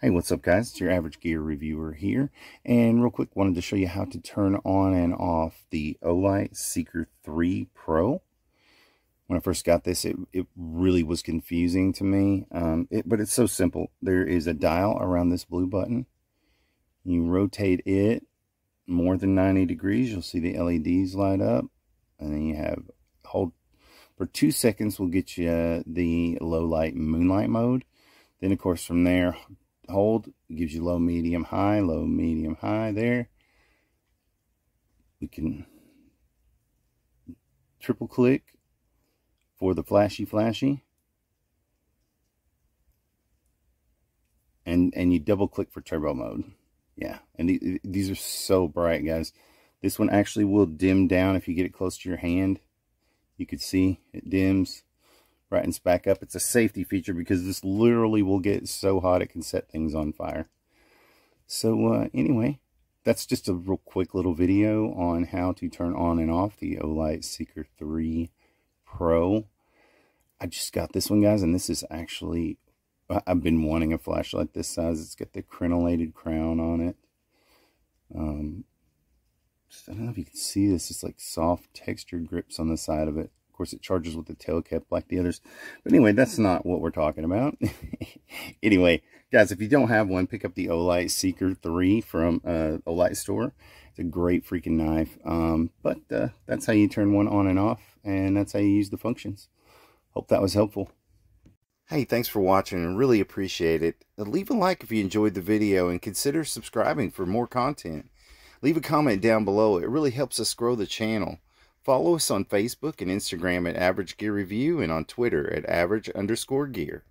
Hey, what's up guys? It's your average gear reviewer here. And real quick, wanted to show you how to turn on and off the Olight Seeker 3 Pro. When I first got this, it, it really was confusing to me. Um, it, but it's so simple. There is a dial around this blue button. You rotate it more than 90 degrees. You'll see the LEDs light up. And then you have hold for two seconds will get you the low light moonlight mode. Then, of course, from there, hold gives you low medium high low medium high there. We can triple click for the flashy flashy. And and you double click for turbo mode. Yeah. And th these are so bright guys. This one actually will dim down if you get it close to your hand. You could see it dims brightens back up. It's a safety feature because this literally will get so hot it can set things on fire. So uh, anyway, that's just a real quick little video on how to turn on and off the Olight Seeker 3 Pro. I just got this one, guys, and this is actually, I've been wanting a flashlight this size. It's got the crenellated crown on it. Um, I don't know if you can see this. It's like soft textured grips on the side of it. Of course, it charges with the tail cap like the others. But anyway, that's not what we're talking about. anyway, guys, if you don't have one, pick up the Olight Seeker 3 from uh, Olight Store. It's a great freaking knife. Um, but uh, that's how you turn one on and off, and that's how you use the functions. Hope that was helpful. Hey, thanks for watching and really appreciate it. Leave a like if you enjoyed the video and consider subscribing for more content. Leave a comment down below. It really helps us grow the channel. Follow us on Facebook and Instagram at Average Gear Review and on Twitter at average underscore gear.